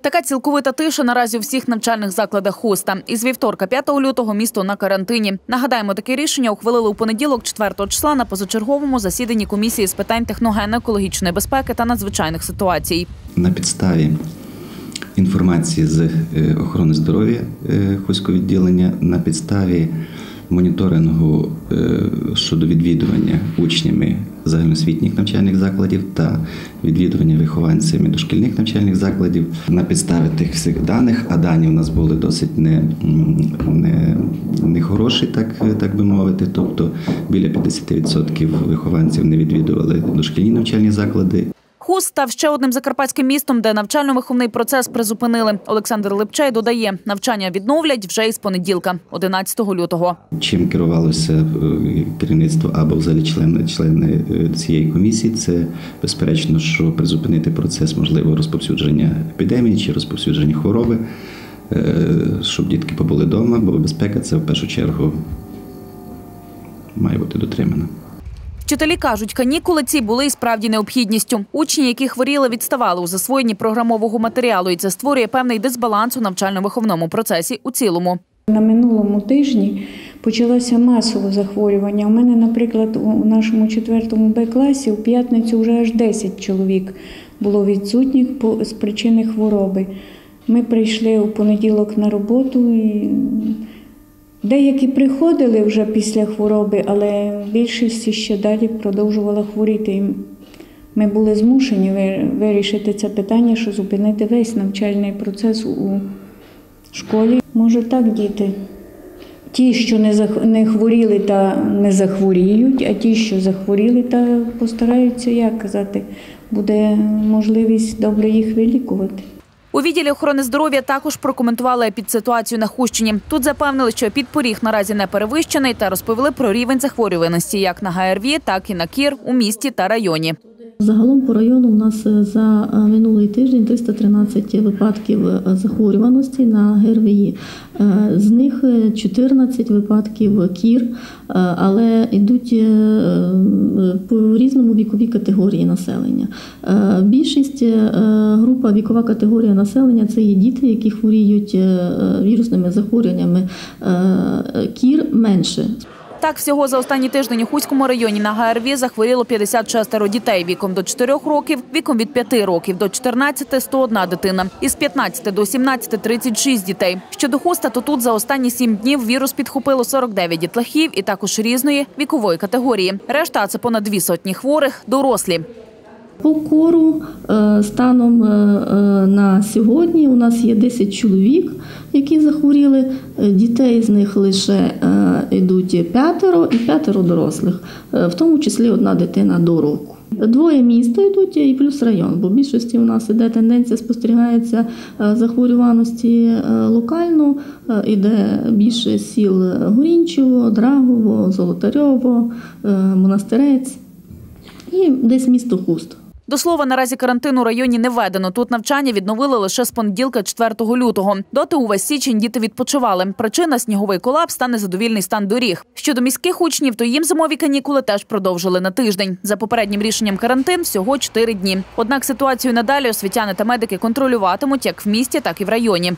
Така цілковита тиша наразі у всіх навчальних закладах хоста. Із вівторка, 5 лютого, місто на карантині. Нагадаємо, таке рішення ухвалили у понеділок, 4 числа, на позачерговому засіданні комісії з питань техногенно-екологічної безпеки та надзвичайних ситуацій. На підставі інформації з е, охорони здоров'я е, Хуського відділення, на підставі моніторингу е, щодо відвідування учнями загальноосвітніх навчальних закладів та відвідування вихованцями дошкільних навчальних закладів. На підставі тих всіх даних, а дані у нас були досить не, не, не хороші, так, так би мовити. Тобто біля 50% вихованців не відвідували дошкільні навчальні заклади. Хуст став ще одним закарпатським містом, де навчально-виховний процес призупинили. Олександр Липчай додає, навчання відновлять вже із понеділка, 11 лютого. Чим керувалося е, керівництво або взагалі члени, члени е, цієї комісії, це безперечно, що призупинити процес можливо розповсюдження епідемії чи розповсюдження хвороби, е, щоб дітки побули вдома, бо безпека це в першу чергу має бути дотримана. Вчителі кажуть, канікули ці були і справді необхідністю. Учні, які хворіли, відставали у засвоєнні програмового матеріалу, і це створює певний дисбаланс у навчально-виховному процесі у цілому. На минулому тижні почалося масове захворювання. У мене, наприклад, у нашому четвертому Б класі у п'ятницю вже аж 10 чоловік було відсутніх з причини хвороби. Ми прийшли у понеділок на роботу і деякі приходили вже після хвороби, але більшість ще далі продовжувала хворіти. І Ми були змушені вирішити це питання, що зупинити весь навчальний процес у школі. Може так, діти. Ті, що не хворіли та не захворіють, а ті, що захворіли, та постараються, як казати, буде можливість добре їх вилікувати. У відділі охорони здоров'я також прокоментували епідситуацію на Хущині. Тут запевнили, що підпоріг наразі не перевищений та розповіли про рівень захворюваності як на ГРВІ, так і на КІР у місті та районі. Загалом по району у нас е, за е, минулий тиждень 313 випадків е, захворюваності на ГРВІ. З них е, 14 випадків кір, але йдуть по різному віковій категорії населення. Більшість група вікова категорія населення це є діти, які хворіють вірусними захворюваннями. Кір менше. Так, всього за останній тиждень у Хуському районі на ГРВІ захворіло 56 дітей віком до 4 років, віком від 5 років до 14 – 101 дитина. Із 15 до 17 – 36 дітей. Щодо хуста, то тут за останні 7 днів вірус підхопило 49 дітлахів і також різної вікової категорії. Решта – це понад дві сотні хворих, дорослі. По кору е, станом е, е, на сьогодні у нас є 10 чоловік, які захворіли. Дітей з них лише йдуть п'ятеро і п'ятеро дорослих, е, в тому числі одна дитина до року. Двоє міста йдуть і плюс район, бо в більшості у нас іде тенденція спостерігається е, захворюваності е, локально, іде більше сіл Горінчево, Драгово, Золотарьово, Монастирець і десь місто Хуст. До слова, наразі карантин у районі не введено. Тут навчання відновили лише з понеділка 4 лютого. Доти увесь січень діти відпочивали. Причина сніговий колапс та незадовільний стан доріг. Щодо міських учнів, то їм зимові канікули теж продовжили на тиждень. За попереднім рішенням карантин всього 4 дні. Однак ситуацію надалі освітяни та медики контролюватимуть як в місті, так і в районі.